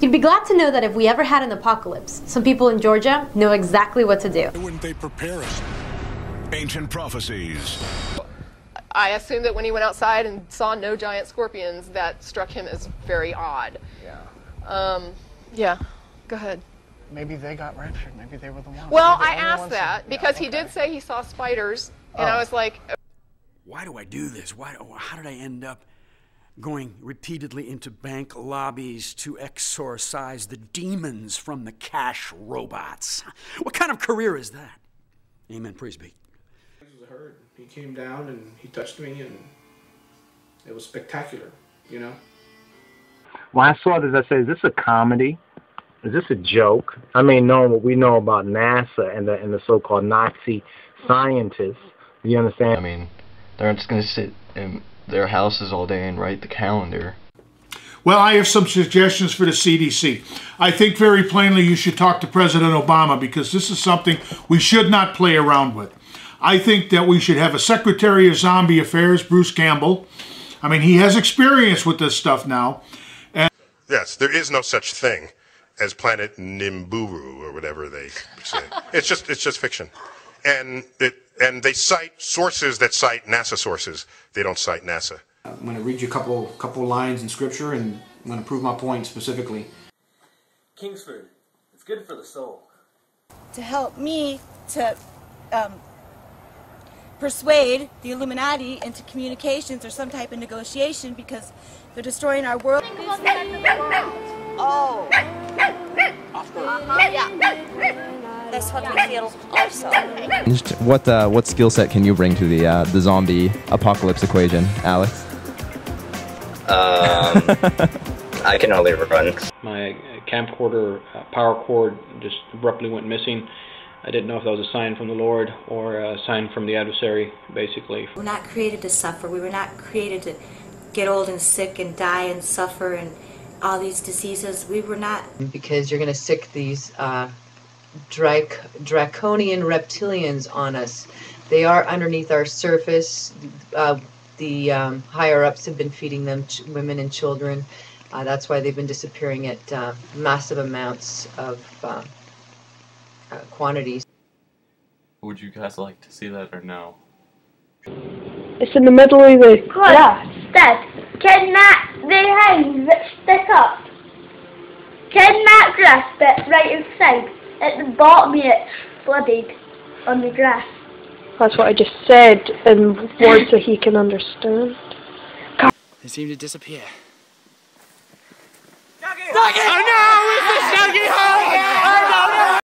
You'd be glad to know that if we ever had an apocalypse, some people in Georgia know exactly what to do. Why wouldn't they prepare us? Ancient prophecies. I assume that when he went outside and saw no giant scorpions, that struck him as very odd. Yeah. Um, yeah, go ahead. Maybe they got raptured. Maybe they were the ones. Well, Maybe I asked that who- because he did say he saw spiders, and Oh. I was like, Why do I do this? Why? How did I end up going repeatedly into bank lobbies to exorcise the demons from the cash robots? What kind of career is that? Amen. Praise be. was heard. He came down and he touched me, and it was spectacular. You know. When I saw this, I said, "Is this a comedy? Is this a joke?" I mean, knowing what we know about NASA and the and the so-called Nazi scientists, you understand? I mean, they're just going to sit in their houses all day and write the calendar. Well, I have some suggestions for the CDC. I think very plainly you should talk to President Obama because this is something we should not play around with. I think that we should have a Secretary of Zombie Affairs, Bruce Campbell. I mean, he has experience with this stuff now. And Yes, there is no such thing as planet Nimburu or whatever they say. it's just it's just fiction, and it and they cite sources that cite NASA sources. They don't cite NASA. I'm going to read you a couple couple lines in scripture, and I'm going to prove my point specifically. Kingsford, it's good for the soul. to help me to um, persuade the Illuminati into communications or some type of negotiation because they're destroying our world. Oh. That's what we feel also. What uh, what skill set can you bring to the uh, the zombie apocalypse equation, Alex? Um, I can only run. My uh, camcorder uh, power cord just abruptly went missing. I didn't know if that was a sign from the Lord or a sign from the adversary, basically. We're not created to suffer. We were not created to get old and sick and die and suffer and all these diseases. We were not. because you're going to sick these uh, drac- draconian reptilians on us. They are underneath our surface. Uh, the um, higher ups have been feeding them ch- women and children. Uh, that's why they've been disappearing at uh, massive amounts of uh, uh, quantities. Would you guys like to see that or no? It's in the middle of the grass. Dad, can that behind stick up? Can that grass bit right inside, at the bottom of it's flooded on the grass? That's what I just said in words that he can understand. They seem to disappear. Duck it!